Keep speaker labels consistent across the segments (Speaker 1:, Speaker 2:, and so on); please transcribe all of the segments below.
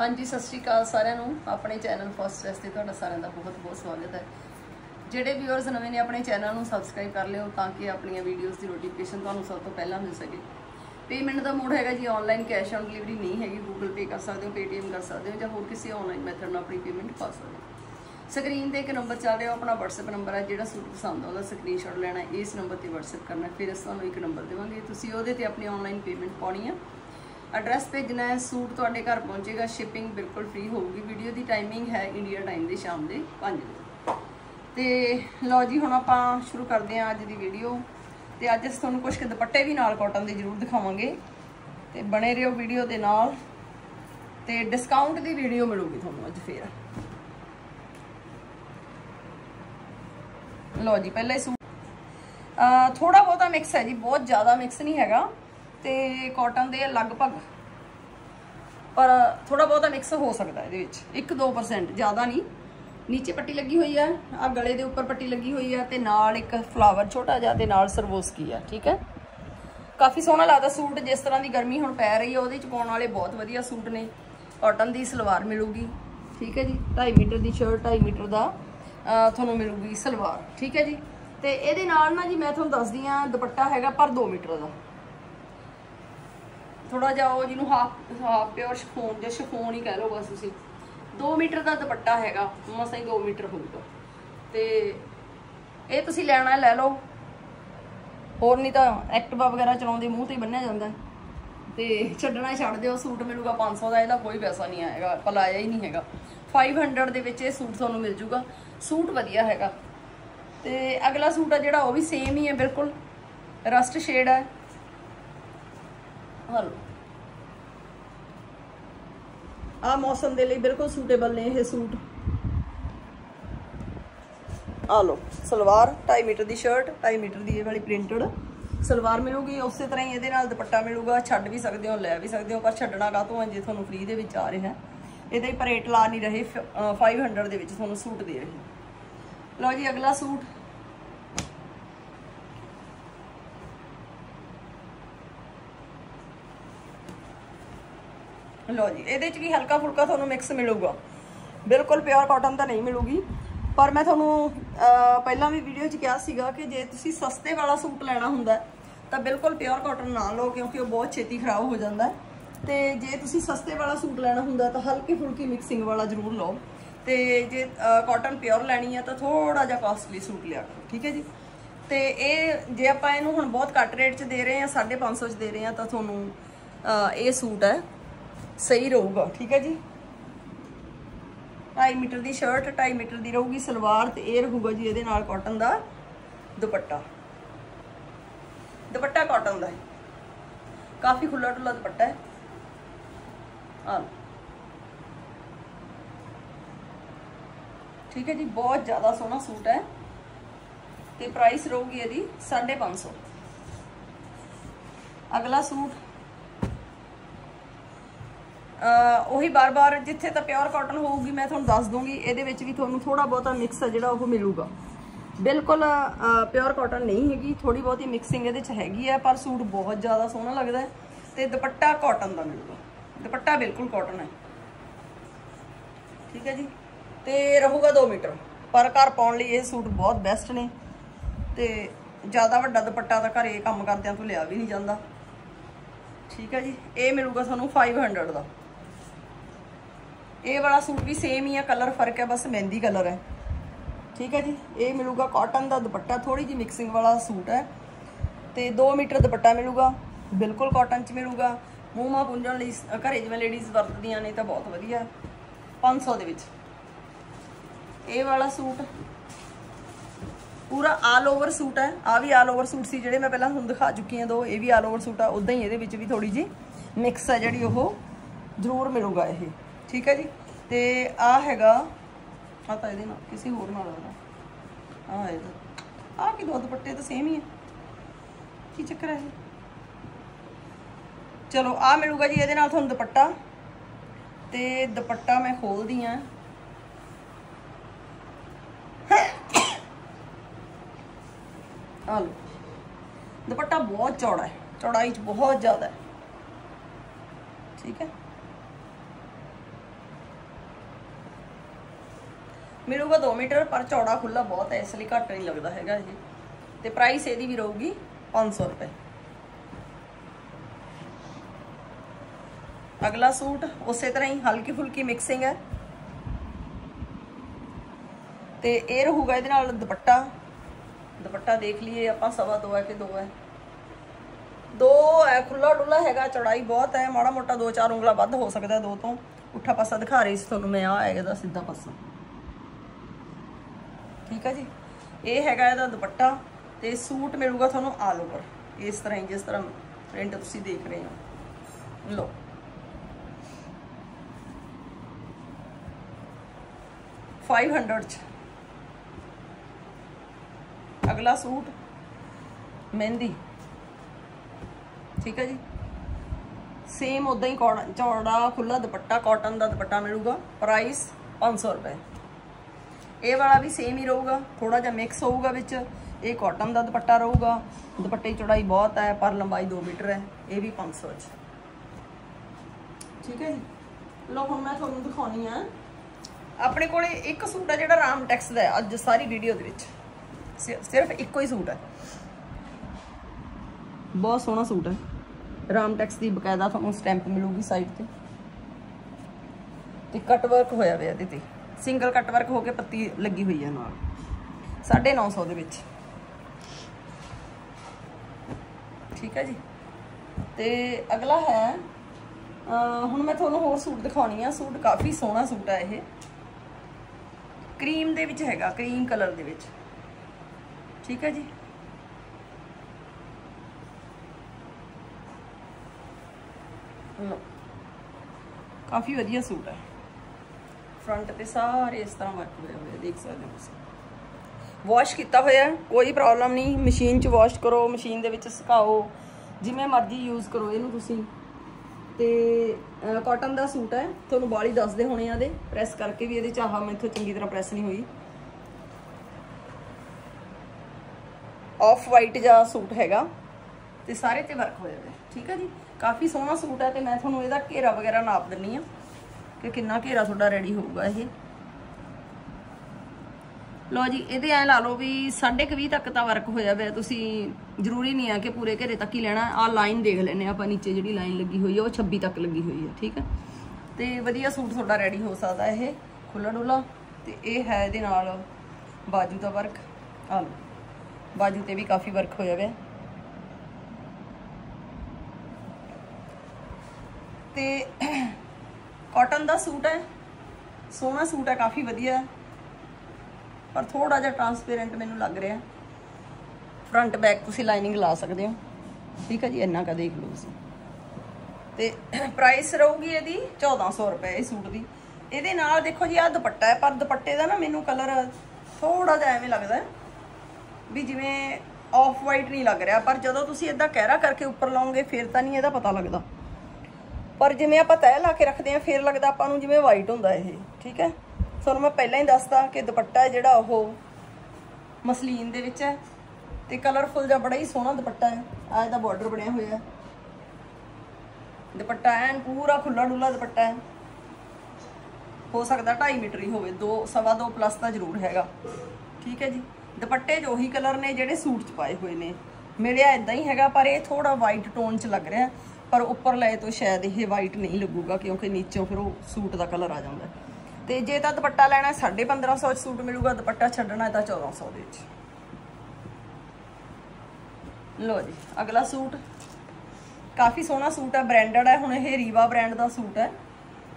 Speaker 1: ਹਾਂਜੀ, ਸਤਿ ਸ਼੍ਰੀ ਅਕਾਲ ਸਾਰਿਆਂ ਨੂੰ। ਆਪਣੇ ਚੈਨਲ ਫਸਟ ਰੈਸ ਤੇ ਤੁਹਾਡਾ ਸਾਰਿਆਂ ਦਾ ਬਹੁਤ ਬਹੁਤ ਸਵਾਗਤ ਹੈ। ਜਿਹੜੇ ਵਿਊਅਰਸ ਨਵੇਂ ਨੇ, ਆਪਣੇ ਚੈਨਲ ਨੂੰ ਸਬਸਕ੍ਰਾਈਬ ਕਰ ਲਿਓ ਤਾਂ ਕਿ ਆਪਣੀਆਂ ਵੀਡੀਓਜ਼ ਦੀ ਨੋਟੀਫਿਕੇਸ਼ਨ ਤੁਹਾਨੂੰ ਸਭ ਤੋਂ ਪਹਿਲਾਂ ਮਿਲ ਸਕੇ। ਪੇਮੈਂਟ ਦਾ ਮੋਡ ਹੈਗਾ ਜੀ ਆਨਲਾਈਨ ਕੈਸ਼ ਔਨ ਡਿਲੀਵਰੀ ਨਹੀਂ ਹੈਗੀ। ਗੂਗਲ ਪੇ ਕਰ ਸਕਦੇ ਹੋ ਪੇਟੀਐਮ ਕਰ ਸਕਦੇ ਹੋ ਜਾਂ ਹੋਰ ਕਿਸੇ ਆਨਲਾਈਨ ਮੈਥਡ ਨਾਲ ਆਪਣੀ ਪੇਮੈਂਟ ਪਾ ਸਕਦੇ ਹੋ। ਸਕਰੀਨ ਤੇ ਇੱਕ ਨੰਬਰ ਚੱਲ ਰਿਹਾ ਆਪਣਾ WhatsApp ਨੰਬਰ ਹੈ, ਜਿਹੜਾ ਸੂਟ ਪਸੰਦ ਆਉਂਦਾ ਸਕਰੀਨਸ਼ਾਟ ਲੈਣਾ ਇਸ ਨੰਬਰ ਤੇ WhatsApp ਕਰਨਾ ਫਿਰ ਅਸੀਂ ਤੁਹਾਨੂੰ ਇੱਕ ਨੰਬਰ ਦੇਵਾਂਗੇ। ਤੁਸੀਂ ਉਹਦੇ ਤੇ ਆਪਣੀ ਆਨਲਾਈਨ ਪੇਮੈਂਟ ਪਾਉਣੀ ਆ ਐਡਰੈਸ ਭੇਜਣਾ ਹੈ, ਸੂਟ ਤੁਹਾਡੇ ਘਰ ਪਹੁੰਚੇਗਾ ਸ਼ਿਪਿੰਗ ਬਿਲਕੁਲ ਫ੍ਰੀ ਹੋਊਗੀ। ਵੀਡੀਓ ਦੀ ਟਾਈਮਿੰਗ ਹੈ ਇੰਡੀਆ ਟਾਈਮ ਦੇ ਸ਼ਾਮ ਦੇ 5 ਵਜੇ। ਤੇ ਲਓ ਜੀ, ਹੁਣ ਆਪਾਂ ਸ਼ੁਰੂ ਕਰਦੇ ਹਾਂ ਅੱਜ ਦੀ ਵੀਡੀਓ ਤੇ ਅੱਜ ਅਸੀਂ ਤੁਹਾਨੂੰ ਕੁਝ ਕੁ ਦੁਪੱਟੇ ਵੀ ਨਾਲ ਕਾਟਨ ਦੇ ਜ਼ਰੂਰ ਦਿਖਾਵਾਂਗੇ। ਤੇ ਬਣੇ ਰਹੋ ਵੀਡੀਓ ਦੇ ਨਾਲ। ਤੇ ਡਿਸਕਾਊਂਟ ਦੀ ਵੀਡੀਓ ਮਿਲੂਗੀ ਤੁਹਾਨੂੰ ਅੱਜ ਫੇਰ। ਲਓ ਜੀ, ਪਹਿਲਾਂ ਹੀ ਸੂਟ। ਥੋੜਾ ਬਹੁਤਾ ਮਿਕਸ ਹੈ ਜੀ, ਬਹੁਤ ਜ਼ਿਆਦਾ ਮਿਕਸ ਨਹੀਂ ਹੈਗਾ। ਤੇ ਕਾਟਨ ਦੇ ਲਗਭਗ ਪਰ ਥੋੜਾ ਬਹੁਤਾ ਮਿਕਸ ਹੋ ਸਕਦਾ ਇਹਦੇ ਵਿੱਚ। 1-2% ਜ਼ਿਆਦਾ ਨਹੀਂ। ਨੀਚੇ ਪੱਟੀ ਲੱਗੀ ਹੋਈ ਹੈ ਆ ਗਲੇ ਦੇ ਉੱਪਰ ਪੱਟੀ ਲੱਗੀ ਹੋਈ ਹੈ ਤੇ ਨਾਲ ਇੱਕ ਫਲਾਵਰ ਛੋਟਾ ਜਿਹਾ ਤੇ ਨਾਲ ਸਰਵੋਸਕੀ ਆ ਠੀਕ ਹੈ? ਕਾਫੀ ਸੋਹਣਾ ਲੱਗਦਾ ਸੂਟ, ਜਿਸ ਤਰ੍ਹਾਂ ਦੀ ਗਰਮੀ ਹੁਣ ਪੈ ਰਹੀ ਆ ਉਹਦੇ ਚ ਪਾਉਣ ਵਾਲੇ ਬਹੁਤ ਵਧੀਆ ਸੂਟ ਨੇ। ਕਾਟਨ ਦੀ ਸਲਵਾਰ ਮਿਲੂਗੀ, ਠੀਕ ਹੈ ਜੀ? 2.5 ਮੀਟਰ ਦੀ ਸ਼ਰਟ 2.5 ਮੀਟਰ ਦਾ ਤੁਹਾਨੂੰ ਮਿਲੂਗੀ ਸਲਵਾਰ, ਠੀਕ ਹੈ ਜੀ? ਤੇ ਇਹਦੇ ਨਾਲ ਨਾ ਜੀ, ਮੈਂ ਤੁਹਾਨੂੰ ਦੱਸਦੀ ਆ ਦੁਪੱਟਾ ਹੈਗਾ ਪਰ 2 ਮੀਟਰ ਦਾ। ਥੋੜਾ ਜਿਹਾ ਉਹ ਜਿਹਨੂੰ ਹਾਫ ਹਾਫ ਪਿਓਰ ਸ਼ਿਫੋਨ ਜਾਂ ਸ਼ਿਫੋਨ ਹੀ ਕਹਿ ਲਓ ਬਸ ਤੁਸੀਂ। 2 ਮੀਟਰ ਦਾ ਦੁਪੱਟਾ ਹੈਗਾ, ਮਸਾਂ ਹੀ 2 ਮੀਟਰ ਹੋਊਗਾ। ਤੇ ਇਹ ਤੁਸੀਂ ਲੈਣਾ, ਲੈ ਲਓ। ਹੋਰ ਨਹੀਂ ਤਾਂ ਐਕਟਿਵਾ ਵਗੈਰਾ ਚਲਾਉਂਦੇ ਮੂੰਹ ਤੇ ਹੀ ਬੰਨਿਆ ਜਾਂਦਾ। ਹੈ। ਤੇ ਛੱਡਣਾ ਹੀ ਛੱਡ ਦਿਓ, ਸੂਟ ਮਿਲੂਗਾ 500 ਦਾ, ਇਹਦਾ ਕੋਈ ਪੈਸਾ ਨਹੀਂ ਆਏਗਾ, ਪਲਾਇਆ ਹੀ ਨਹੀਂ ਹੈਗਾ। 500 ਦੇ ਵਿੱਚ ਇਹ ਸੂਟ ਤੁਹਾਨੂੰ ਮਿਲ ਜੂਗਾ। ਸੂਟ ਵਧੀਆ ਹੈਗਾ। ਤੇ ਅਗਲਾ ਸੂਟ ਆ ਜਿਹੜਾ, ਉਹ ਵੀ ਸੇਮ ਹੀ ਹੈ, ਬਿਲਕੁਲ। ਰਸਟ ਸ਼ੇਡ ਹੈ। ਹਲੋ। ਆ ਮੌਸਮ ਦੇ ਲਈ ਬਿਲਕੁਲ ਸੂਟੇਬਲ ਨੇ ਇਹ ਸੂਟ। ਆ ਲੋ ਸਲਵਾਰ 2.5 ਮੀਟਰ ਦੀ ਸ਼ਰਟ 2.5 ਮੀਟਰ ਦੀ ਇਹ ਵਾਲੀ ਪ੍ਰਿੰਟਡ ਸਲਵਾਰ ਮਿਲੂਗੀ, ਉਸੇ ਤਰ੍ਹਾਂ ਹੀ ਇਹਦੇ ਨਾਲ ਦੁਪੱਟਾ ਮਿਲੂਗਾ, ਛੱਡ ਵੀ ਸਕਦੇ ਹੋ, ਲੈ ਵੀ ਸਕਦੇ ਹੋ, ਪਰ ਛੱਡਣਾ ਕਾਹਤੋਂ ਹੈ ਜੇ ਤੁਹਾਨੂੰ ਫ੍ਰੀ ਦੇ ਵਿੱਚ ਆ ਰਿਹਾ ਇਹਦੇ ਪਰ ਰੇਟ ਲਾ ਨਹੀਂ ਰਹੇ, ਫ- ਅਹ 500 ਦੇ ਵਿੱਚ ਤੁਹਾਨੂੰ ਸੂਟ ਦੇ ਰਹੇ। ਲਓ ਜੀ, ਅਗਲਾ ਸੂਟ। ਲਓ ਜੀ, ਇਹਦੇ ਚ ਵੀ ਹਲਕਾ ਫੁਲਕਾ ਤੁਹਾਨੂੰ ਮਿਕਸ ਮਿਲੂਗਾ। ਬਿਲਕੁਲ ਪਿਓਰ ਕਾਟਨ ਤਾਂ ਨਹੀਂ ਮਿਲੂਗੀ। ਪਰ ਮੈਂ ਤੁਹਾਨੂੰ ਪਹਿਲਾਂ ਵੀ ਵੀਡੀਓ 'ਚ ਕਿਹਾ ਸੀਗਾ ਕਿ ਜੇ ਤੁਸੀਂ ਸਸਤੇ ਵਾਲਾ ਸੂਟ ਲੈਣਾ ਹੁੰਦਾ ਤਾਂ ਬਿਲਕੁਲ ਪਿਓਰ ਕਾਟਨ ਨਾ ਲਓ, ਕਿਉਂਕਿ ਉਹ ਬਹੁਤ ਛੇਤੀ ਖਰਾਬ ਹੋ ਜਾਂਦਾ ਹੈ। ਤੇ ਜੇ ਤੁਸੀਂ ਸਸਤੇ ਵਾਲਾ ਸੂਟ ਲੈਣਾ ਹੁੰਦਾ ਤਾਂ ਹਲਕੀ ਫੁਲਕੀ ਮਿਕਸਿੰਗ ਵਾਲਾ ਜ਼ਰੂਰ ਲਓ। ਤੇ ਜੇ ਕਾਟਨ ਪਿਓਰ ਲੈਣੀ ਹੈ, ਤਾਂ ਥੋੜਾ ਜਿਹਾ ਕਾਸਟਲੀ ਸੂਟ ਲਿਆ ਕਰੋ, ਠੀਕ ਹੈ ਜੀ? ਤੇ ਇਹ, ਜੇ ਆਪਾਂ ਇਹਨੂੰ ਹੁਣ ਬਹੁਤ ਘੱਟ ਰੇਟ 'ਚ ਦੇ ਰਹੇ ਹਾਂ 550 'ਚ ਦੇ ਰਹੇ ਹਾਂ, ਤਾਂ ਤੁਹਾਨੂੰ ਇਹ ਸੂਟ ਹੈ। ਸਹੀ ਰਹੂਗਾ, ਠੀਕ ਹੈ ਜੀ? 2.5 ਮੀਟਰ ਦੀ ਸ਼ਰਟ 2.5 ਮੀਟਰ ਦੀ ਰਹੂਗੀ ਸਲਵਾਰ ਤੇ ਇਹ ਰਹੂਗਾ ਜੀ ਇਹਦੇ ਨਾਲ ਕਾਟਨ ਦਾ ਦੁਪੱਟਾ। ਦੁਪੱਟਾ ਕਾਟਨ ਦਾ ਹੈ। ਕਾਫੀ ਖੁੱਲਾ ਟੁੱਲਾ ਦੁਪੱਟਾ ਹੈ। ਆ ਠੀਕ ਹੈ ਜੀ, ਬਹੁਤ ਜ਼ਿਆਦਾ ਸੋਹਣਾ ਸੂਟ ਹੈ। ਤੇ ਪ੍ਰਾਈਸ ਰਹੂਗੀ ਇਹਦੀ 550 ਅਗਲਾ ਸੂਟ ਉਹੀ ਬਾਰ-ਬਾਰ ਜਿੱਥੇ ਤਾਂ ਪਿਓਰ ਕਾਟਨ ਹੋਊਗੀ, ਮੈਂ ਤੁਹਾਨੂੰ ਦੱਸ ਦੂੰਗੀ ਇਹਦੇ ਵਿੱਚ ਵੀ ਤੁਹਾਨੂੰ ਥੋੜਾ ਬਹੁਤਾ ਮਿਕਸ ਹੈ ਜਿਹੜਾ ਉਹ ਮਿਲੂਗਾ। ਬਿਲਕੁਲ ਪਿਓਰ ਕਾਟਨ ਨਹੀਂ ਹੈਗੀ ਥੋੜੀ ਬਹੁਤੀ ਮਿਕਸਿੰਗ ਇਹਦੇ ਚ ਹੈਗੀ ਹੈ ਪਰ ਸੂਟ ਬਹੁਤ ਜ਼ਿਆਦਾ ਸੋਹਣਾ ਲੱਗਦਾ ਹੈ ਤੇ ਦੁਪੱਟਾ ਕਾਟਨ ਦਾ ਮਿਲੂਗਾ। ਦੁਪੱਟਾ ਬਿਲਕੁਲ ਕਾਟਨ ਹੈ। ਠੀਕ ਹੈ ਜੀ? ਤੇ ਰਹੂਗਾ 2 ਮੀਟਰ। ਪਰ ਘਰ ਪਾਉਣ ਲਈ ਇਹ ਸੂਟ ਬਹੁਤ ਬੈਸਟ ਨੇ। ਤੇ ਜ਼ਿਆਦਾ ਵੱਡਾ ਦੁਪੱਟਾ ਤਾਂ ਘਰੇ ਕੰਮ ਕਰਦਿਆਂ ਤੋਂ ਲਿਆ ਵੀ ਨਹੀਂ ਜਾਂਦਾ। ਠੀਕ ਹੈ ਜੀ? ਇਹ ਮਿਲੂਗਾ ਤੁਹਾਨੂੰ 500 ਦਾ। ਇਹ ਵਾਲਾ ਸੂਟ ਵੀ ਸੇਮ ਹੀ ਆ ਕਲਰ ਫ਼ਰਕ ਹੈ, ਬਸ ਮਹਿੰਦੀ ਕਲਰ ਹੈ। ਠੀਕ ਹੈ ਜੀ? ਇਹ ਮਿਲੂਗਾ ਕਾਟਨ ਦਾ ਦੁਪੱਟਾ ਥੋੜੀ ਜਿਹੀ ਮਿਕਸਿੰਗ ਵਾਲਾ ਸੂਟ ਹੈ। ਤੇ 2 ਮੀਟਰ ਦੁਪੱਟਾ ਮਿਲੂਗਾ, ਬਿਲਕੁਲ ਕਾਟਨ ਚ ਮਿਲੂਗਾ। ਮੂੰਹ ਮਾ ਪੁੰਝਣ ਲਈ ਸ- ਘਰੇ ਜਿਵੇਂ ਲੇਡੀਜ਼ ਵਰਤਦੀਆਂ ਨੇ ਤਾਂ ਬਹੁਤ ਵਧੀਆ। ਹੈ। 500 ਦੇ ਵਿੱਚ। ਇਹ ਵਾਲਾ ਸੂਟ ਪੂਰਾ ਆਲ ਓਵਰ ਸੂਟ ਹੈ। ਆ ਵੀ ਆਲ ਓਵਰ ਸੂਟ ਸੀ, ਜਿਹੜੇ ਮੈਂ ਪਹਿਲਾਂ ਤੁਹਾਨੂੰ ਦਿਖਾ ਚੁੱਕੀ ਹਾਂ ਦੋ, ਇਹ ਵੀ ਆਲ ਓਵਰ ਸੂਟ ਆ। ਉਦਾਂ ਹੀ ਇਹਦੇ ਵਿੱਚ ਵੀ ਥੋੜੀ ਜੀ ਮਿਕਸ ਹੈ ਜਿਹੜੀ ਉਹ ਜ਼ਰੂਰ ਮਿਲੂਗਾ ਇਹ। ਠੀਕ ਹੈ ਜੀ? ਤੇ ਆ ਹੈਗਾ, ਆ ਤਾਂ ਇਹਦੇ ਨਾਲ ਕਿਸੇ ਹੋਰ ਨਾਲ ਆਉਂਦਾ ਆ ਇਹਦਾ। ਆ ਕਿ ਦੋ ਦੁਪੱਟੇ ਤਾਂ ਸੇਮ ਹੀ ਹੈ ਕੀ ਚੱਕਰ ਹੈ ਇਹ? ਚਲੋ, ਆ ਮਿਲੂਗਾ ਜੀ ਇਹਦੇ ਨਾਲ ਤੁਹਾਨੂੰ ਦੁਪੱਟਾ। ਤੇ ਦੁਪੱਟਾ ਮੈਂ ਖੋਲਦੀ ਆ। ਆ ਲਓ। ਦੁਪੱਟਾ ਬਹੁਤ ਚੌੜਾ ਹੈ। ਚੌੜਾਈ ਚ ਬਹੁਤ ਜ਼ਿਆਦਾ ਹੈ। ਠੀਕ ਹੈ? ਮਿਲੂਗਾ 2 ਮੀਟਰ, ਪਰ ਚੌੜਾ ਖੁੱਲਾ ਬਹੁਤ ਹੈ, ਇਸ ਲਈ ਘੱਟ ਨਹੀਂ ਲੱਗਦਾ ਹੈਗਾ ਇਹ। ਤੇ ਪ੍ਰਾਈਸ ਇਹਦੀ ਵੀ ਰਹੂਗੀ 500 ਰੁਪਏ। ਅਗਲਾ ਸੂਟ ਉਸੇ ਤਰ੍ਹਾਂ ਹੀ ਹਲਕੀ ਫੁਲਕੀ ਮਿਕਸਿੰਗ ਹੈ। ਤੇ ਇਹ ਰਹੂਗਾ ਇਹਦੇ ਨਾਲ ਦੁਪੱਟਾ। ਦੁਪੱਟਾ ਦੇਖ ਲਈਏ, ਆਪਾਂ ਸਵਾ ਦੋ ਹੈ ਕਿ ਦੋ ਹੈ। ਦੋ ਹੈ ਖੁੱਲਾ ਡੁੱਲਾ ਹੈਗਾ, ਚੌੜਾਈ ਬਹੁਤ ਹੈ। ਮਾੜਾ ਮੋਟਾ ਦੋ ਚਾਰ ਉਂਗਲਾ ਵੱਧ ਹੋ ਸਕਦਾ ਦੋ ਤੋਂ। ਉੱਠਾ ਪਾਸਾ ਦਿਖਾ ਰਹੀ ਸੀ ਤੁਹਾਨੂੰ, ਮੈਂ ਆ ਹੈਗਾ ਦਾ ਸਿੱਧਾ ਪਾਸਾ। ਠੀਕ ਹੈ ਜੀ? ਇਹ ਹੈਗਾ ਇਹਦਾ ਦੁਪੱਟਾ ਤੇ ਸੂਟ ਮਿਲੂਗਾ ਤੁਹਾਨੂੰ ਆਲ ਓਵਰ ਇਸ ਤਰ੍ਹਾਂ ਹੀ, ਜਿਸ ਤਰ੍ਹਾਂ ਪ੍ਰਿੰਟ ਤੁਸੀਂ ਦੇਖ ਰਹੇ ਹੋ। ਲੋ ਫਾਈਵ ਹੰਡਰਡ ਚ। ਅਗਲਾ ਸੂਟ, ਮਹਿੰਦੀ। ਠੀਕ ਹੈ ਜੀ? ਸੇਮ ਉਦਾਂ ਹੀ ਕੌੜਾ- ਚੌੜਾ ਖੁੱਲਾ ਦੁਪੱਟਾ ਕਾਟਨ ਦਾ ਦੁਪੱਟਾ ਮਿਲੂਗਾ। ਪ੍ਰਾਈਸ 500 ਰੁਪਏ। ਇਹ ਵਾਲਾ ਵੀ ਸੇਮ ਹੀ ਰਹੂਗਾ ਥੋੜਾ ਜਿਹਾ ਮਿਕਸ ਹੋਊਗਾ ਵਿੱਚ। ਇਹ ਕਾਟਨ ਦਾ ਦੁਪੱਟਾ ਰਹੂਗਾ, ਦੁਪੱਟੇ ਦੀ ਚੌੜਾਈ ਬਹੁਤ ਹੈ, ਪਰ ਲੰਬਾਈ 2 ਮੀਟਰ ਹੈ, ਇਹ ਵੀ 500 ਚ। ਠੀਕ ਹੈ ਜੀ? ਲੋ ਹੁਣ ਮੈਂ ਤੁਹਾਨੂੰ ਦਿਖਾਉਣੀ ਆ। ਆਪਣੇ ਕੋਲੇ ਇੱਕ ਸੂਟ ਹੈ ਜਿਹੜਾ ਰਾਮ ਟੈਕਸ ਦਾ ਹੈ, ਅੱਜ ਸਾਰੀ ਵੀਡੀਓ ਦੇ ਵਿੱਚ। ਸਿਰਫ ਇੱਕੋ ਹੀ ਸੂਟ ਹੈ। ਬਹੁਤ ਸੋਹਣਾ ਸੂਟ ਹੈ। ਰਾਮ ਟੈਕਸ ਦੀ ਬਕਾਇਦਾ ਤੁਹਾਨੂੰ ਸਟੈਂਪ ਮਿਲੂਗੀ ਸਾਈਡ ਤੇ। ਤੇ ਕੱਟ ਵਰਕ ਹੋਇਆ ਹੋਇਆ ਇਹਦੇ ਤੇ। ਸਿੰਗਲ ਕੱਟ ਵਰਕ ਹੋ ਕੇ ਪੱਤੀ ਲੱਗੀ ਹੋਈ ਹੈ ਨਾਲ। 950 ਦੇ ਵਿੱਚ। ਠੀਕ ਹੈ ਜੀ। ਤੇ ਅਗਲਾ ਹੈ ਹੁਣ ਮੈਂ ਤੁਹਾਨੂੰ ਹੋਰ ਸੂਟ ਦਿਖਾਉਣੀ ਆ। ਸੂਟ ਕਾਫੀ ਸੋਹਣਾ ਸੂਟ ਹੈ ਇਹ। ਕਰੀਮ ਦੇ ਵਿੱਚ ਹੈਗਾ, ਕਰੀਮ ਕਲਰ ਦੇ ਵਿੱਚ। ਠੀਕ ਹੈ ਜੀ। ਲਓ। ਕਾਫੀ ਵਧੀਆ ਸੂਟ ਹੈ ਫਰੰਟ ਤੇ ਸਾਰੇ ਇਸ ਤਰ੍ਹਾਂ ਵਰਕ ਹੋਇਆ ਹੋਇਆ ਦੇਖ ਸਕਦੇ ਹੋ ਤੁਸੀਂ। ਵਾਸ਼ ਕੀਤਾ ਹੋਇਆ ਕੋਈ ਪ੍ਰੋਬਲਮ ਨਹੀਂ ਮਸ਼ੀਨ 'ਚ ਵਾਸ਼ ਕਰੋ ਮਸ਼ੀਨ ਦੇ ਵਿੱਚ ਸੁਕਾਓ, ਜਿਵੇਂ ਮਰਜ਼ੀ ਯੂਜ਼ ਕਰੋ ਇਹਨੂੰ ਤੁਸੀਂ। ਤੇ ਕਾਟਨ ਦਾ ਸੂਟ ਹੈ, ਤੁਹਾਨੂੰ ਬਾਲੀ ਦੱਸਦੇ ਹੋਣੇ ਆ ਦੇ ਪ੍ਰੈਸ ਕਰਕੇ ਵੀ ਇਹਦੇ ਚ ਆਹ ਮੈਥੋਂ ਚੰਗੀ ਤਰ੍ਹਾਂ ਪ੍ਰੈਸ ਨਹੀਂ ਹੋਈ। ਆਫ ਵਾਈਟ ਜਿਹਾ ਸੂਟ ਹੈਗਾ, ਤੇ ਸਾਰੇ ਤੇ ਵਰਕ ਹੋਇਆ ਹੋਇਆ ਠੀਕ ਹੈ ਜੀ? ਕਾਫੀ ਸੋਹਣਾ ਸੂਟ ਹੈ ਤੇ ਮੈਂ ਤੁਹਾਨੂੰ ਇਹਦਾ ਘੇਰਾ ਵਗੈਰਾ ਨਾਪ ਦਿੰਨੀ ਆ। ਕਿ ਕਿੰਨਾ ਘੇਰਾ ਤੁਹਾਡਾ ਰੈਡੀ ਹੋਊਗਾ ਇਹ। ਲੋ ਜੀ, ਇਹਦੇ ਐ ਲਾ ਲਓ ਵੀ 20 ਤੱਕ ਤਾਂ ਵਰਕ ਹੋਇਆ ਹੋਇਆ ਤੁਸੀਂ ਜ਼ਰੂਰੀ ਨਹੀਂ ਆ ਕਿ ਪੂਰੇ ਘੇਰੇ ਤੱਕ ਹੀ ਲੈਣਾ। ਆ ਲਾਈਨ ਦੇਖ ਲੈਨੇ ਆਪਾਂ, ਨੀਚੇ ਜਿਹੜੀ ਲਾਈਨ ਲੱਗੀ ਹੋਈ ਹੈ ਉਹ 26 ਤੱਕ ਲੱਗੀ ਹੋਈ ਹੈ ਠੀਕ ਹੈ ਤੇ ਵਧੀਆ ਸੂਟ ਤੁਹਾਡਾ ਰੈਡੀ ਹੋ ਸਕਦਾ ਇਹ ਖੁੱਲਾ ਡੁੱਲਾ ਤੇ ਇਹ ਹੈ ਇਹਦੇ ਨਾਲ ਬਾਜੂ ਦਾ ਵਰਕ ਆ ਲਓ, ਬਾਜੂ ਤੇ ਵੀ ਕਾਫੀ ਵਰਕ ਹੋਇਆ ਹੋਇਆ ਤੇ ਕਾਟਨ ਦਾ ਸੂਟ ਹੈ। ਸੋਹਣਾ ਸੂਟ ਹੈ, ਕਾਫੀ ਵਧੀਆ ਪਰ ਥੋੜਾ ਜਿਹਾ ਟਰਾਂਸਪੇਰੈਂਟ ਮੈਨੂੰ ਲੱਗ ਰਿਹਾ ਫਰੰਟ ਬੈਕ ਤੁਸੀਂ ਲਾਈਨਿੰਗ ਲਾ ਸਕਦੇ ਹੋ। ਠੀਕ ਹੈ ਜੀ, ਇੰਨਾ ਕਦੇ ਦੇਖ ਲਓ ਤੁਸੀਂ। ਤੇ ਪ੍ਰਾਈਸ ਰਹੂਗੀ ਇਹਦੀ 1400 ਰੁਪਏ ਇਹ ਸੂਟ ਦੀ। ਇਹਦੇ ਨਾਲ ਦੇਖੋ ਜੀ ਆ ਦੁਪੱਟਾ ਹੈ, ਪਰ ਦੁਪੱਟੇ ਦਾ ਨਾ ਮੈਨੂੰ ਕਲਰ ਥੋੜਾ ਜਿਹਾ ਐਵੇਂ ਲੱਗਦਾ ਵੀ ਜਿਵੇਂ ਆਫ ਵਾਈਟ ਨਹੀਂ ਲੱਗ ਰਿਹਾ। ਪਰ ਜਦੋਂ ਤੁਸੀਂ ਇਦਾਂ ਕਹਿਰਾ ਕਰਕੇ ਉੱਪਰ ਲਾਓਗੇ ਫਿਰ ਤਾਂ ਨਹੀਂ ਇਹਦਾ ਪਤਾ ਲੱਗਦਾ। ਪਰ ਜਿਵੇਂ ਆਪਾਂ ਤੈਅ ਲਾ ਕੇ ਰੱਖਦੇ ਆ ਫਿਰ ਲੱਗਦਾ ਆਪਾਂ ਨੂੰ ਜਿਵੇਂ ਵਾਈਟ ਹੁੰਦਾ ਇਹ, ਠੀਕ ਹੈ? ਤੁਹਾਨੂੰ ਮੈਂ ਪਹਿਲਾਂ ਹੀ ਦੱਸਤਾ ਕਿ ਦੁਪੱਟਾ ਜਿਹੜਾ ਉਹ ਮਸਲੀਨ ਦੇ ਵਿੱਚ ਹੈ ਤੇ ਕਲਰਫੁਲ ਜਿਹਾ ਬੜਾ ਹੀ ਸੋਹਣਾ ਦੁਪੱਟਾ ਹੈ। ਆ ਇਹਦਾ ਬਾਰਡਰ ਬਣਿਆ ਹੋਇਆ ਦੁਪੱਟਾ ਐਨ ਪੂਰਾ ਖੁੱਲਾ ਡੁੱਲਾ ਦੁਪੱਟਾ ਹੈ। ਹੋ ਸਕਦਾ 2.5 ਮੀਟਰ ਹੀ ਹੋਵੇ 2 ਸਵਾ 2 ਪਲੱਸ ਤਾਂ ਜ਼ਰੂਰ ਹੈਗਾ। ਠੀਕ ਹੈ ਜੀ? ਦੁਪੱਟੇ 'ਚ ਉਹੀ ਕਲਰ ਨੇ ਜਿਹੜੇ ਸੂਟ 'ਚ ਪਾਏ ਹੋਏ ਨੇ। ਮਿਲਿਆ ਇਦਾਂ ਹੀ ਹੈਗਾ, ਪਰ ਇਹ ਥੋੜਾ ਵਾਈਟ ਟੋਨ 'ਚ ਲੱਗ ਰਿਹਾ ਪਰ ਉੱਪਰ ਲਏ ਤੋਂ ਸ਼ਾਇਦ ਇਹ ਵਾਈਟ ਨਹੀਂ ਲੱਗੂਗਾ ਕਿਉਂਕਿ ਨੀਚੋਂ ਫਿਰ ਉਹ ਸੂਟ ਦਾ ਕਲਰ ਆ ਜਾਂਦਾ। ਤੇ ਜੇ ਤਾਂ ਦੁਪੱਟਾ ਲੈਣਾ 1550 ਚ ਸੂਟ ਮਿਲੂਗਾ, ਦੁਪੱਟਾ ਛੱਡਣਾ ਤਾਂ 1400 ਦੇ ਵਿੱਚ। ਲੋ ਜੀ, ਅਗਲਾ ਸੂਟ। ਕਾਫੀ ਸੋਹਣਾ ਸੂਟ ਹੈ ਬ੍ਰਾਂਡਡ ਹੈ, ਹੁਣ ਇਹ ਰੀਵਾ ਬ੍ਰਾਂਡ ਦਾ ਸੂਟ ਹੈ।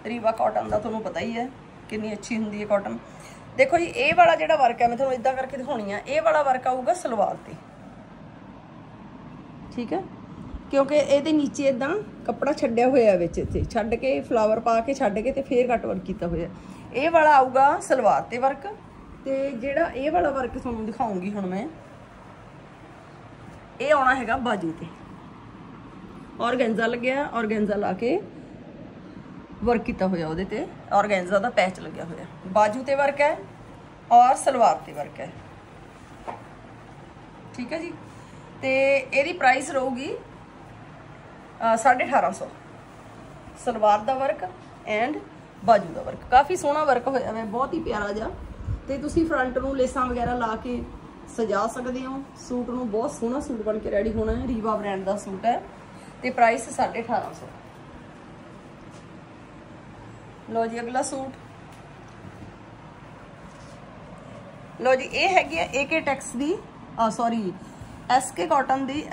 Speaker 1: ਰੀਵਾ ਕਾਟਨ ਦਾ ਤੁਹਾਨੂੰ ਪਤਾ ਹੀ ਹੈ, ਕਿੰਨੀ ਅੱਛੀ ਹੁੰਦੀ ਹੈ ਕਾਟਨ ਦੇਖੋ ਜੀ, ਇਹ ਵਾਲਾ ਜਿਹੜਾ ਵਰਕ ਹੈ, ਮੈਂ ਤੁਹਾਨੂੰ ਇਦਾਂ ਕਰਕੇ ਦਿਖਾਉਣੀ ਆ, ਇਹ ਵਾਲਾ ਵਰਕ ਆਊਗਾ ਸਲਵਾਰ ਤੇ। ਠੀਕ ਹੈ? ਕਿਉਂਕਿ ਇਹਦੇ ਨੀਚੇ ਇਦਾਂ ਕੱਪੜਾ ਛੱਡਿਆ ਹੋਇਆ ਵਿੱਚ ਇੱਥੇ। ਛੱਡ ਕੇ ਫਲਾਵਰ ਪਾ ਕੇ ਛੱਡ ਕੇ ਤੇ ਫੇਰ ਕੱਟ ਵਰਕ ਕੀਤਾ ਹੋਇਆ। ਇਹ ਵਾਲਾ ਆਊਗਾ ਸਲਵਾਰ ਤੇ ਵਰਕ ਤੇ ਜਿਹੜਾ ਇਹ ਵਾਲਾ ਵਰਕ ਤੁਹਾਨੂੰ ਦਿਖਾਉਂਗੀ ਹੁਣ ਮੈਂ। ਇਹ ਆਉਣਾ ਹੈਗਾ ਬਾਜੂ ਤੇ। ਔਰਗੈਂਜ਼ਾ ਲੱਗਿਆ, ਔਰਗੈਂਜ਼ਾ ਲਾ ਕੇ ਵਰਕ ਕੀਤਾ ਹੋਇਆ ਉਹਦੇ ਤੇ। ਔਰਗੈਂਜ਼ਾ ਦਾ ਪੈਚ ਲੱਗਿਆ ਹੋਇਆ। ਬਾਜੂ ਤੇ ਵਰਕ ਹੈ ਔਰ ਸਲਵਾਰ ਤੇ ਵਰਕ ਹੈ। ਠੀਕ ਹੈ ਜੀ? ਤੇ ਇਹਦੀ ਪ੍ਰਾਈਸ ਰਹੂਗੀ 1850 ਸਲਵਾਰ ਦਾ ਵਰਕ ਐਂਡ ਬਾਜੂ ਦਾ ਵਰਕ ਕਾਫੀ ਸੋਹਣਾ ਵਰਕ ਹੋਇਆ ਹੈ ਬਹੁਤ ਹੀ ਪਿਆਰਾ ਜਿਹਾ। ਤੇ ਤੁਸੀਂ ਫਰੰਟ ਨੂੰ ਲੇਸਾਂ ਵਗੈਰਾ ਲਾ ਕੇ ਸਜਾ ਸਕਦੇ ਹੋ। ਸੂਟ ਨੂੰ ਬਹੁਤ ਸੋਹਣਾ ਸੂਟ ਬਣ ਕੇ ਰੈਡੀ ਹੋਣਾ ਹੈ। ਰੀਵਾ ਬ੍ਰਾਂਡ ਦਾ ਸੂਟ ਹੈ। ਤੇ ਪ੍ਰਾਈਸ 1850 ਲੋ ਜੀ ਅਗਲਾ ਸੂਟ। ਲੋ ਜੀ, ਇਹ ਹੈਗੀ ਹੈ ਏਕੇ ਟੈਕਸ ਦੀ ਆ ਸੌਰੀ ਐਸਕੇ ਕਾਟਨ ਦੀ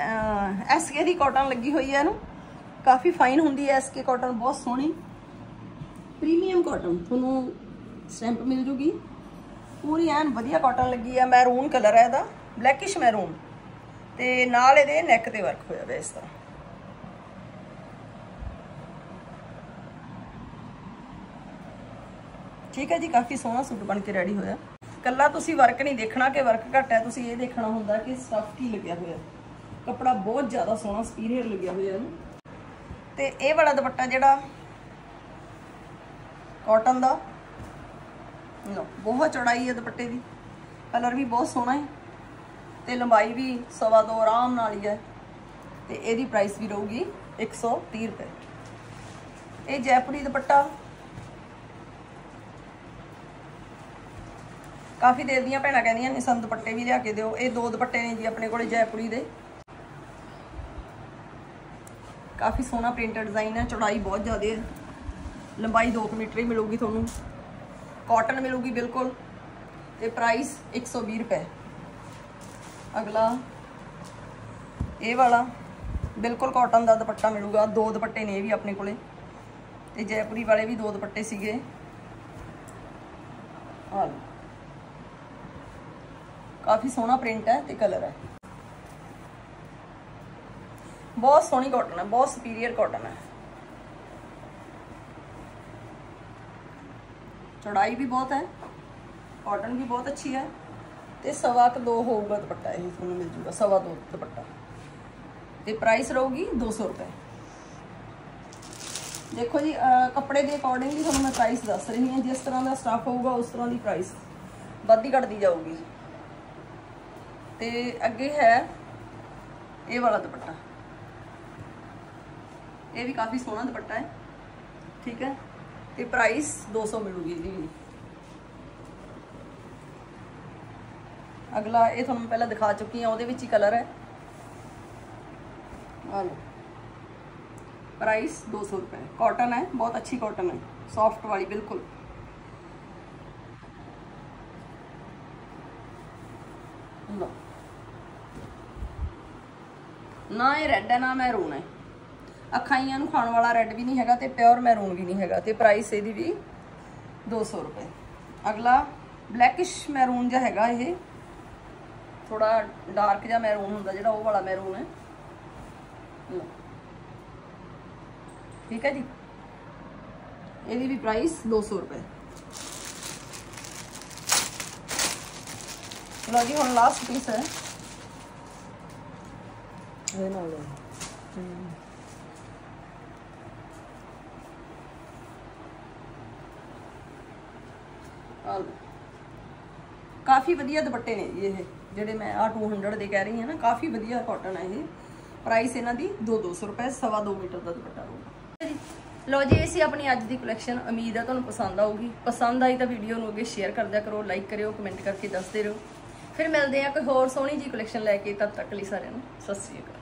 Speaker 1: ਐਸਕੇ ਦੀ ਕਾਟਨ ਲੱਗੀ ਹੋਈ ਹੈ ਇਹਨੂੰ। ਕਾਫੀ ਫਾਈਨ ਹੁੰਦੀ ਹੈ ਐਸਕੇ ਕਾਟਨ ਬਹੁਤ ਸੋਹਣੀ। ਪ੍ਰੀਮੀਅਮ ਕਾਟਨ ਤੁਹਾਨੂੰ ਸਟੈਂਪ ਮਿਲ ਜੂਗੀ। ਪੂਰੀ ਐਨ ਵਧੀਆ ਕਾਟਨ ਲੱਗੀ ਹੈ ਮੈਰੂਨ ਕਲਰ ਹੈ ਇਹਦਾ ਬਲੈਕਿਸ਼ ਮੈਰੂਨ ਤੇ ਨਾਲ ਇਹਦੇ ਨੈਕ ਤੇ ਵਰਕ ਹੋਇਆ ਹੋਇਆ ਇਸ ਤਰ੍ਹਾਂ। ਠੀਕ ਹੈ ਜੀ, ਕਾਫੀ ਸੋਹਣਾ ਸੂਟ ਬਣ ਕੇ ਰੈਡੀ ਹੋਇਆ। ਕੱਲਾ ਤੁਸੀਂ ਵਰਕ ਨਹੀਂ ਦੇਖਣਾ ਕਿ ਵਰਕ ਘੱਟ ਹੈ, ਤੁਸੀਂ ਇਹ ਦੇਖਣਾ ਹੁੰਦਾ ਕਿ ਸਟਫ ਕੀ ਲੱਗਿਆ ਹੋਇਆ। ਕੱਪੜਾ ਬਹੁਤ ਜ਼ਿਆਦਾ ਸੋਹਣਾ ਸਪੀਰੀਅਰ ਲੱਗਿਆ ਹੋਇਆ ਇਹਨੂੰ। ਤੇ ਇਹ ਵਾਲਾ ਦੁਪੱਟਾ ਜਿਹੜਾ ਕਾਟਨ ਦਾ ਲੋ ਬਹੁਤ ਚੌੜਾਈ ਹੈ ਦੁਪੱਟੇ ਦੀ ਕਲਰ ਵੀ ਬਹੁਤ ਸੋਹਣਾ ਹੈ ਤੇ ਲੰਬਾਈ ਵੀ ਸਵਾ ਦੋ ਆਰਾਮ ਨਾਲ ਹੀ ਹੈ ਤੇ ਇਹਦੀ ਪ੍ਰਾਈਸ ਵੀ ਰਹੂਗੀ 130 ਰੁਪਏ। ਇਹ ਜੈਪੁਰੀ ਦੁਪੱਟਾ ਕਾਫੀ ਦੇਰ ਦੀਆਂ ਭੈਣਾਂ ਕਹਿੰਦੀਆਂ ਨੇ, ਸਾਨੂੰ ਦੁਪੱਟੇ ਵੀ ਲਿਆ ਕੇ ਦਿਓ। ਇਹ ਦੋ ਦੁਪੱਟੇ ਨੇ ਜੀ ਆਪਣੇ ਕੋਲੇ ਜੈਪੁਰੀ ਦੇ। ਕਾਫੀ ਸੋਹਣਾ ਪ੍ਰਿੰਟ ਡਿਜ਼ਾਈਨ ਹੈ, ਚੌੜਾਈ ਬਹੁਤ ਜ਼ਿਆਦਾ ਹੈ। ਲੰਬਾਈ 2 ਮੀਟਰ ਹੀ ਮਿਲੂਗੀ ਤੁਹਾਨੂੰ। ਕਾਟਨ ਮਿਲੂਗੀ ਬਿਲਕੁਲ। ਤੇ ਪ੍ਰਾਈਸ 120 ਰੁਪਏ। ਅਗਲਾ। ਇਹ ਵਾਲਾ। ਬਿਲਕੁਲ ਕਾਟਨ ਦਾ ਦੁਪੱਟਾ ਮਿਲੂਗਾ। ਦੋ ਦੁਪੱਟੇ ਨੇ ਇਹ ਵੀ ਆਪਣੇ ਕੋਲੇ। ਤੇ ਜੈਪੁਰੀ ਵਾਲੇ ਵੀ ਦੋ ਦੁਪੱਟੇ ਸੀਗੇ। ਆ ਕਾਫੀ ਸੋਹਣਾ ਪ੍ਰਿੰਟ ਹੈ ਤੇ ਕਲਰ ਹੈ। ਬਹੁਤ ਸੋਹਣੀ ਕਾਟਨ ਹੈ, ਬਹੁਤ ਸੁਪੀਰੀਅਰ ਕਾਟਨ ਹੈ। ਚੌੜਾਈ ਵੀ ਬਹੁਤ ਹੈ ਕਾਟਨ ਵੀ ਬਹੁਤ ਅੱਛੀ ਹੈ ਤੇ ਸਵਾ ਕ ਦੋ ਹੋਊਗਾ ਦੁਪੱਟਾ ਇਹ ਤੁਹਾਨੂੰ ਮਿਲ ਜੂਗਾ, ਸਵਾ ਦੋ ਦੁਪੱਟਾ। ਤੇ ਪ੍ਰਾਈਸ ਰਹੂਗੀ 200 ਰੁਪਏ। ਦੇਖੋ ਜੀ ਕੱਪੜੇ ਦੇ ਅਕੋਰਡਿੰਗਲੀ ਤੁਹਾਨੂੰ ਮੈਂ ਪ੍ਰਾਈਸ ਦੱਸ ਰਹੀ ਹਾਂ, ਜਿਸ ਤਰ੍ਹਾਂ ਦਾ ਸਟਾਫ ਹੋਊਗਾ ਉਸ ਤਰ੍ਹਾਂ ਦੀ ਪ੍ਰਾਈਸ ਵੱਧਦੀ ਘਟਦੀ ਜਾਊਗੀ। ਤੇ ਅੱਗੇ ਹੈ ਇਹ ਵਾਲਾ ਦੁਪੱਟਾ। ਇਹ ਵੀ ਕਾਫੀ ਸੋਹਣਾ ਦੁਪੱਟਾ ਹੈ। ਠੀਕ ਹੈ? ਤੇ ਪ੍ਰਾਈਸ 200 ਮਿਲੂਗੀ ਇਹਦੀ ਵੀ। ਅਗਲਾ, ਇਹ ਤੁਹਾਨੂੰ ਪਹਿਲਾਂ ਦਿਖਾ ਚੁੱਕੀ ਹਾਂ, ਉਹਦੇ ਵਿੱਚ ਹੀ ਕਲਰ ਹੈ। ਆ ਲਓ। ਪ੍ਰਾਈਸ 200 ਰੁਪਏ। ਕਾਟਨ ਹੈ, ਬਹੁਤ ਅੱਛੀ ਕਾਟਨ ਹੈ। ਸੌਫਟ ਵਾਲੀ, ਬਿਲਕੁਲ। ਨਾ ਇਹ ਰੈੱਡ ਹੈ, ਨਾ ਮੈਰੂਨ ਹੈ। ਅਖਾਈਆਂ ਨੂੰ ਖਾਣ ਵਾਲਾ ਰੈੱਡ ਵੀ ਨਹੀਂ ਹੈਗਾ ਤੇ ਪਿਓਰ ਮੈਰੂਨ ਵੀ ਨਹੀਂ ਹੈਗਾ ਤੇ ਪ੍ਰਾਈਸ ਇਹਦੀ ਵੀ 200 ਰੁਪਏ। ਅਗਲਾ ਬਲੈਕਿਸ਼ ਮੈਰੂਨ ਜਿਹਾ ਹੈਗਾ ਇਹ। ਥੋੜਾ ਡਾਰਕ ਜਿਹਾ ਮੈਰੂਨ ਹੁੰਦਾ ਜਿਹੜਾ ਉਹ ਵਾਲਾ ਮੈਰੂਨ ਹੈ। ਠੀਕ ਹੈ ਜੀ? ਇਹਦੀ ਵੀ ਪ੍ਰਾਈਸ 200 ਰੁਪਏ। ਲਓ ਜੀ, ਹੁਣ ਲਾਸਟ ਪੀਸ ਹੈ। ਇਹ ਨਾਲ ਲਓ। ਆ ਕਾਫੀ ਵਧੀਆ ਦੁਪੱਟੇ ਨੇ ਜੀ ਇਹ, ਜਿਹੜੇ ਮੈਂ ਆ 200 ਦੇ ਕਹਿ ਰਹੀ ਹਾਂ ਨਾ, ਕਾਫੀ ਵਧੀਆ ਕਾਟਨ ਹੈ ਇਹ। ਪ੍ਰਾਈਸ ਇਹਨਾਂ ਦੀ 2-200 ਰੁਪਏ, ਸਵਾ 2 ਮੀਟਰ ਦਾ ਦੁਪੱਟਾ ਹੋਊਗਾ। ਲੋ ਜੀ, ਇਹ ਸੀ ਆਪਣੀ ਅੱਜ ਦੀ ਕਲੈਕਸ਼ਨ ਉਮੀਦ ਹੈ ਤੁਹਾਨੂੰ ਪਸੰਦ ਆਊਗੀ। ਪਸੰਦ ਆਈ ਤਾਂ ਵੀਡੀਓ ਨੂੰ ਅੱਗੇ ਸ਼ੇਅਰ ਕਰਦਿਆ ਕਰੋ ਲਾਈਕ ਕਰਿਓ ਕਮੈਂਟ ਕਰਕੇ ਦੱਸਦੇ ਰਹੋ। ਫਿਰ ਮਿਲਦੇ ਆ ਕੋਈ ਹੋਰ ਸੋਹਣੀ ਜੀ ਕਲੈਕਸ਼ਨ ਲੈ ਕੇ, ਤਦ ਤੱਕ ਲਈ ਸਾਰਿਆਂ ਨੂੰ, ਸਤਿ ਸ੍ਰੀ ਅਕਾਲ।